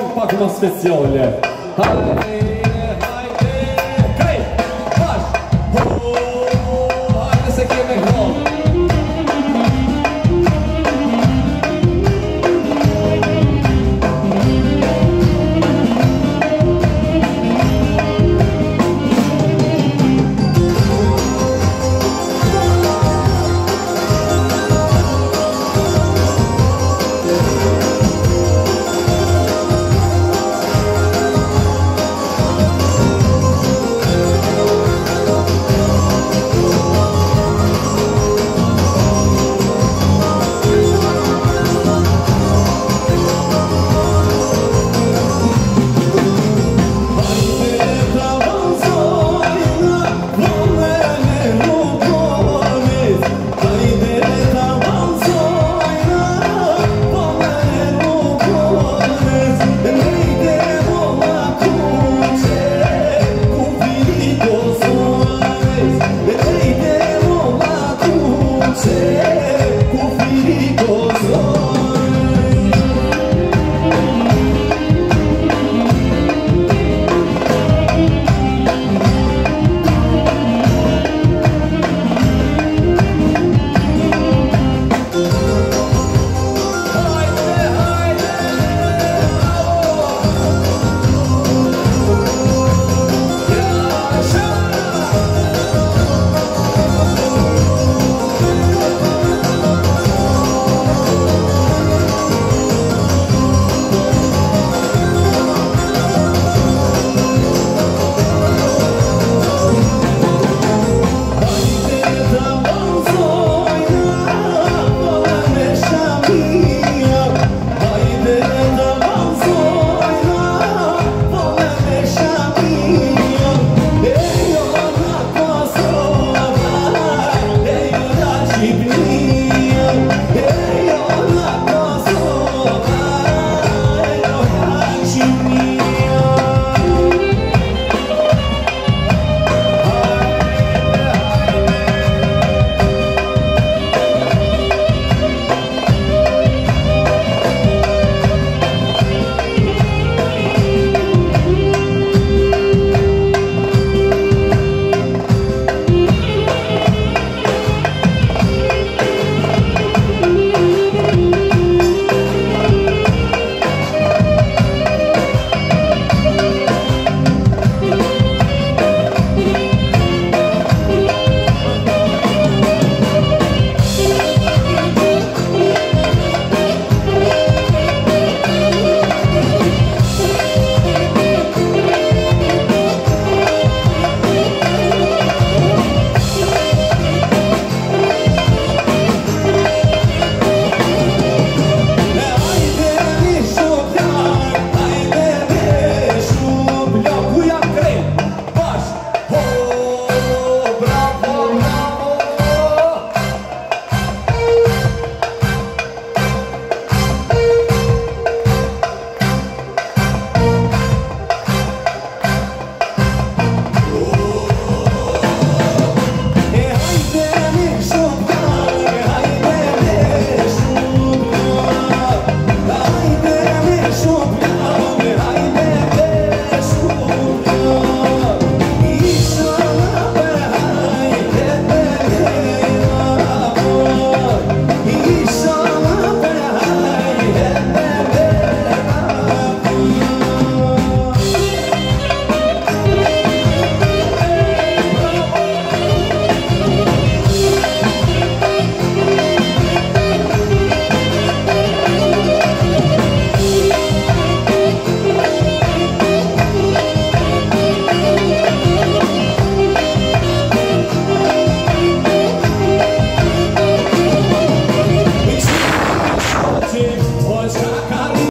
në pak në sësjolle. Ha,